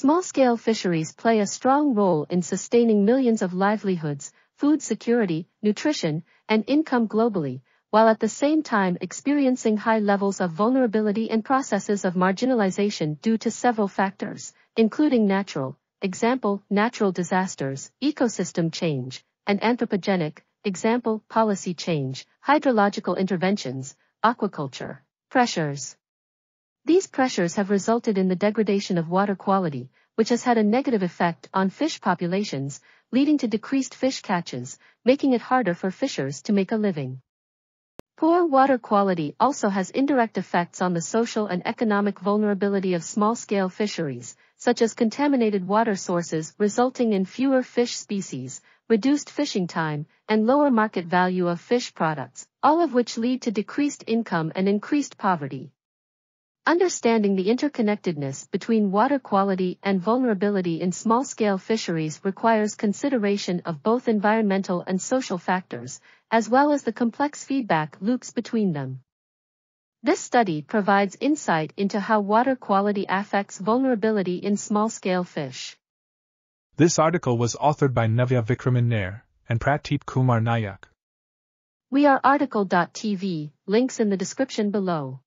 Small-scale fisheries play a strong role in sustaining millions of livelihoods, food security, nutrition, and income globally, while at the same time experiencing high levels of vulnerability and processes of marginalization due to several factors, including natural, example, natural disasters, ecosystem change, and anthropogenic, example, policy change, hydrological interventions, aquaculture, pressures. These pressures have resulted in the degradation of water quality, which has had a negative effect on fish populations, leading to decreased fish catches, making it harder for fishers to make a living. Poor water quality also has indirect effects on the social and economic vulnerability of small-scale fisheries, such as contaminated water sources resulting in fewer fish species, reduced fishing time, and lower market value of fish products, all of which lead to decreased income and increased poverty. Understanding the interconnectedness between water quality and vulnerability in small-scale fisheries requires consideration of both environmental and social factors, as well as the complex feedback loops between them. This study provides insight into how water quality affects vulnerability in small-scale fish. This article was authored by Navya Vikraman Nair and Prateep Kumar Nayak. We are RTCL.TV, links in the description below.